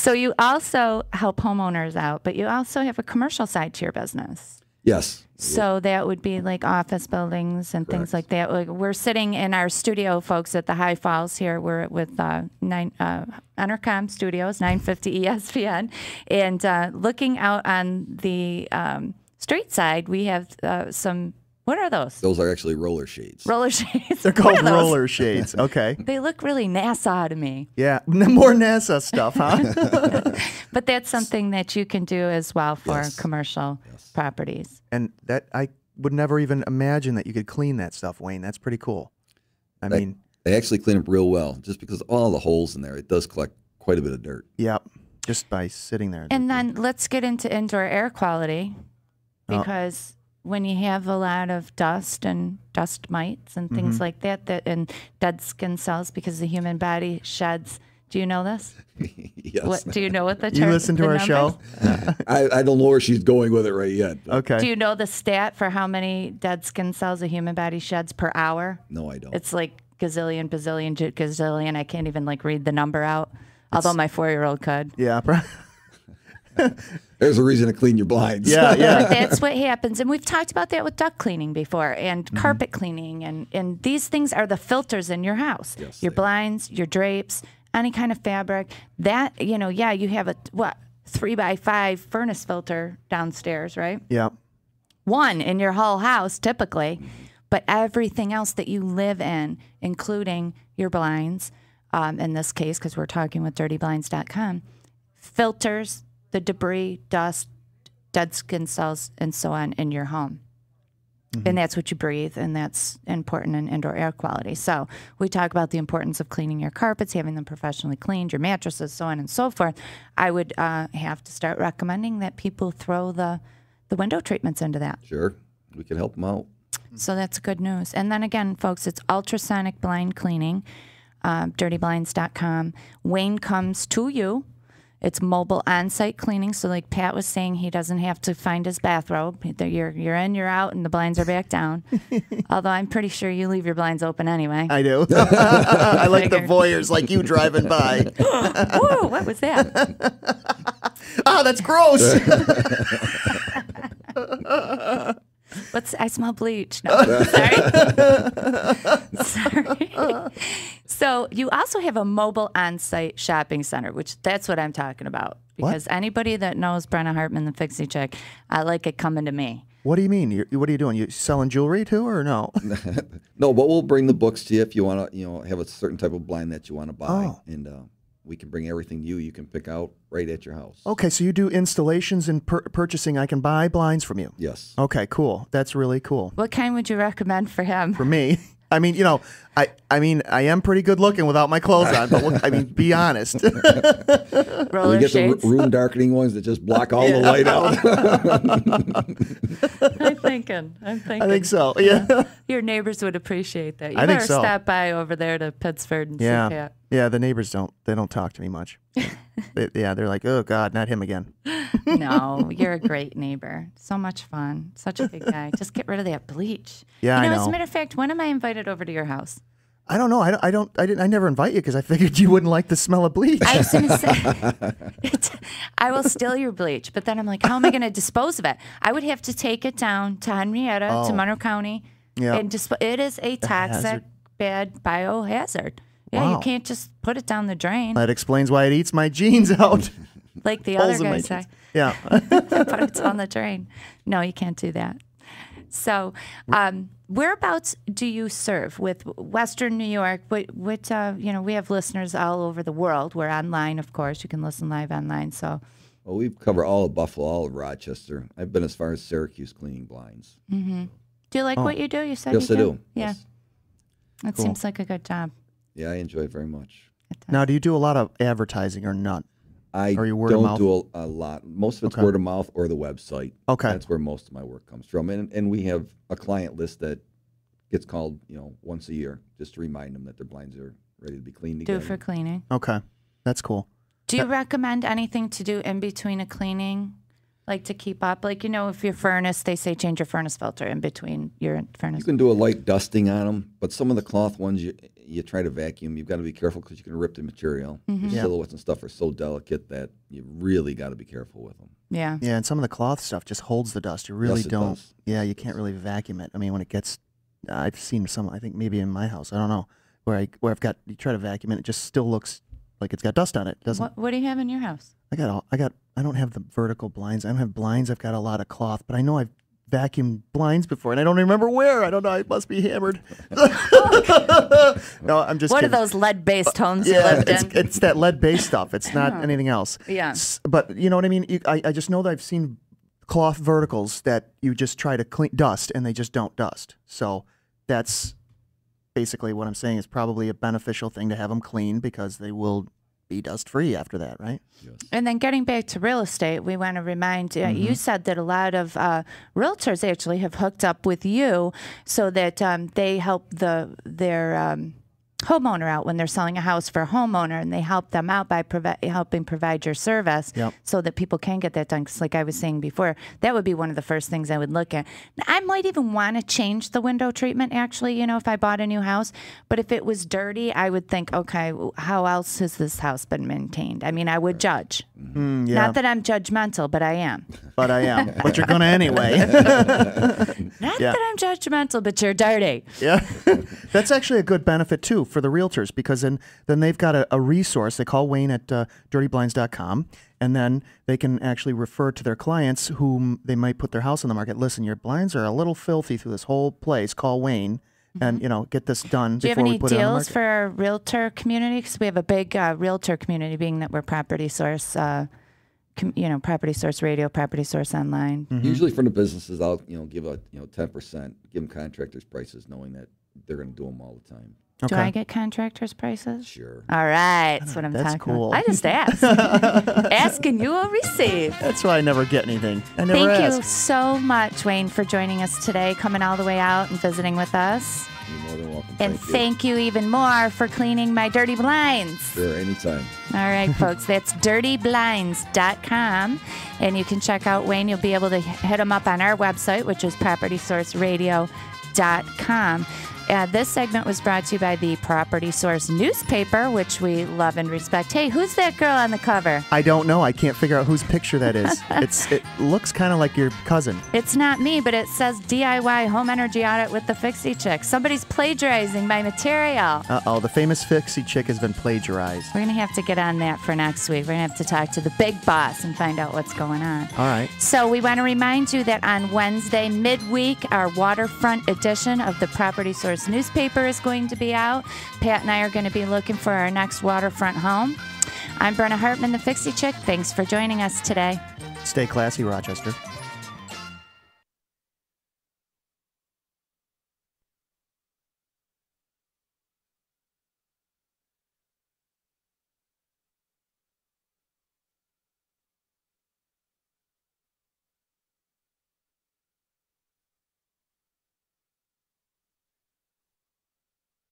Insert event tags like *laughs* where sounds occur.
So you also help homeowners out, but you also have a commercial side to your business. Yes. So that would be like office buildings and things like that. Like we're sitting in our studio, folks, at the High Falls here. We're with uh, nine uh, Entercom Studios, 950 ESPN, and uh, looking out on the um, street side, we have uh, some. What are those? Those are actually roller shades. Roller *laughs* shades. They're called roller shades. Okay. *laughs* They look really NASA to me. Yeah. *laughs* More NASA stuff, huh? But that's something that you can do as well for Yes. commercial properties. and that I would never even imagine that you could clean that stuff, Wayne. That's pretty cool. I They- mean, They actually clean up real well, just because all the holes in there. It does collect quite a bit of dirt. yep. Just by sitting there. And then let's get into indoor air quality Oh. Because when you have a lot of dust and dust mites and things Mm-hmm. like that, that and dead skin cells because the human body sheds. Do you know this? *laughs* yes. What do you know what the you listen to our numbers? show. *laughs* I, I don't know where she's going with it right yet. but Okay. Do you know the stat for how many dead skin cells a human body sheds per hour? No, I don't. It's like gazillion, bazillion, j- gazillion. I can't even like read the number out. Although my four-year-old could. yeah. *laughs* pro- *laughs* There's a reason to clean your blinds. Yeah. But Yeah. *laughs* that's what happens. And we've talked about that with duct cleaning before and Mm-hmm. carpet cleaning. And, and these things are the filters in your house Yes, your they are. blinds, your drapes, any kind of fabric. That, you know, yeah, you have a, what, three by five furnace filter downstairs, right? yeah. One in your whole house, typically. But everything else that you live in, including your blinds, um, in this case, because we're talking with dirtyblinds.com, filters the debris, dust, dead skin cells, and so on in your home. And that's what you breathe, and that's important in indoor air quality. So, we talk about the importance of cleaning your carpets, having them professionally cleaned, your mattresses, so on and so forth. I would uh, have to start recommending that people throw the, the window treatments into that. Sure. We can help them out. So that's good news. And then again, folks, it's ultrasonic blind cleaning, um, dirtyblinds.com. Wayne comes to you. It's mobile on-site cleaning. So like Pat was saying, he doesn't have to find his bathrobe. You're, you're in, you're out, and the blinds are back down. *laughs* Although I'm pretty sure you leave your blinds open anyway. I do. *laughs* I like the Figured. voyeurs like you driving by. *laughs* Whoa, what was that? Ah, that's gross. What's I smell bleach. No, sorry. sorry. So you also have a mobile on-site shopping center, which that's what I'm talking about. Because anybody that knows Brenna Hartman, the Fixie Chick, I like it coming to me. what do you mean? you what are you doing? You selling jewelry too, or no? *laughs* No, but we'll bring the books to you if you want to, you know, have a certain type of blind that you want to buy, Oh. and uh, we can bring everything to you. You can pick out right at your house. Okay, so you do installations and pur- purchasing. I can buy blinds from you. Yes. Okay, cool. That's really cool What kind would you recommend for him? for me. *laughs* I mean, you know, I I mean, I am pretty good looking without my clothes on, but look, I mean, be honest. *laughs* We Roller get the shades? r- room darkening ones that just block all the light out. *laughs* I'm thinking. I'm thinking. I think so. Yeah. *laughs* Your neighbors would appreciate that. You I think better so. stop by over there to Pittsford and see Yeah. Pat. Yeah, the neighbors don't they don't talk to me much. They- yeah, they're like, "Oh god, not him again." No, you're a great neighbor. So much fun. Such a good guy. Just get rid of that bleach. Yeah, you I know, As a matter of fact, when am I invited over to your house? I don't know. I don't I don't I didn't I never invite you cuz I figured you wouldn't like the smell of bleach. I was going *laughs* to say, I will steal your bleach, but then I'm like, how am I going to dispose of it? I would have to take it down to Henrietta, to Oh. Monroe County, Yeah. and disp- it is a toxic, hazard. bad biohazard. Yeah, you can't just put it down the drain that explains why it eats my jeans out. like the other Holes in my guys say. jeans. Yeah. *laughs* but it's on the train. No, you can't do that. So, um, whereabouts do you serve with Western New York? What, what uh, you know, we have listeners all over the world. We're online, of course. You can listen live online. So, well, we cover all of Buffalo, all of Rochester. I've been as far as Syracuse cleaning blinds. do you like what you do? You said Oh. Yes, you I do. Yeah, Yes. that seems like a good job. Yeah, I enjoy it very much. now, do you do a lot of advertising or not? I Are you word don't mouth? do a, a lot. Most of it's Okay. word of mouth or the website. Okay. That's where most of my work comes from. And, and we have a client list that gets called, you know, once a year just to remind them that their blinds are ready to be cleaned Do again. for cleaning. Okay. That's cool. Do you uh, recommend anything to do in between a cleaning? Like to keep up. Like you know, if your furnace, they say change your furnace filter in between your furnace. You can do a light dusting on them, but some of the cloth ones you you try to vacuum. You've got to be careful because you can rip the material. Mm-hmm. Your Yeah. silhouettes and stuff are so delicate that you really got to be careful with them. yeah. Yeah, and some of the cloth stuff just holds the dust. You really Yes, don't. does. Yeah, you can't really vacuum it. I mean, when it gets, I've seen some. I think maybe in my house. I don't know where I where I've got you try to vacuum it, it just still looks like it's got dust on it. It doesn't. What, what do you have in your house? I got all. I got. I don't have the vertical blinds. I don't have blinds. I've got a lot of cloth, but I know I've vacuumed blinds before, and I don't remember where. I don't know. I must be hammered. *laughs* no, I'm just. What kidding. are those lead-based uh, homes you Yeah, lived it's, in? it's that lead based stuff. It's not oh. anything else. Yeah. S- But you know what I mean? You, I, I just know that I've seen cloth verticals that you just try to clean dust and they just don't dust. So that's basically what I'm saying is probably a beneficial thing to have them clean because they will be dust free after that, right? Yes. And then getting back to real estate, we want to remind uh, Mm-hmm. you said that a lot of uh, realtors actually have hooked up with you so that um, they help the their um, homeowner out when they're selling a house for a homeowner, and they help them out by provi- helping provide your service Yep. so that people can get that done because like I was saying before, that would be one of the first things I would look at. I might even want to change the window treatment. Actually, you know, if I bought a new house, but if it was dirty, I would think, okay, how else has this house been maintained? I mean, I would judge. Mm, yeah, Not that I'm judgmental, but I am. but I am. *laughs* but you're gonna anyway. *laughs* Not Yeah. that I'm judgmental, but you're dirty. Yeah, *laughs* that's actually a good benefit too for the realtors because then then they've got a, a resource. They call Wayne at uh, dirtyblinds.com, and then they can actually refer to their clients whom they might put their house on the market. Listen, your blinds are a little filthy through this whole place. Call Wayne, and you know get this done Mm-hmm. Do you have before any we put it on deals for our realtor community? Because we have a big uh, realtor community, being that we're Property Source, uh, you know, Property Source Radio, Property Source Online. Mm-hmm. Usually from the businesses, I'll you know give a you know ten percent, give them contractors prices, knowing that they're going to do them all the time. Do I get contractors' prices? Sure. All right, that's what I'm That's talking cool. about. I just asked. *laughs* Ask and you will receive. That's why I never get anything. I never Thank ask. you so much, Wayne, for joining us today, coming all the way out and visiting with us. You're more than welcome. And Thank you. thank you even more for cleaning my dirty blinds. Sure, anytime. All right, *laughs* folks, that's dirtyblinds.com. And you can check out Wayne. You'll be able to hit him up on our website, which is propertysourceradio.com. Uh, this segment was brought to you by the Property Source newspaper, which we love and respect. Hey, who's that girl on the cover? I don't know. I can't figure out whose picture that is. *laughs* it's it looks kind of like your cousin. It's not me, but it says DIY home energy audit with the Fixie Chick. Somebody's plagiarizing my material. Uh oh, the famous Fixie chick has been plagiarized. We're going to have to get on that for next week. We're going to have to talk to the big boss and find out what's going on. All right. So we want to remind you that on Wednesday, midweek, our waterfront edition of the Property Source newspaper is going to be out. Pat and I are going to be looking for our next waterfront home. I'm Brenna Hartman, the Fixie Chick. Thanks for joining us today. Stay classy, Rochester.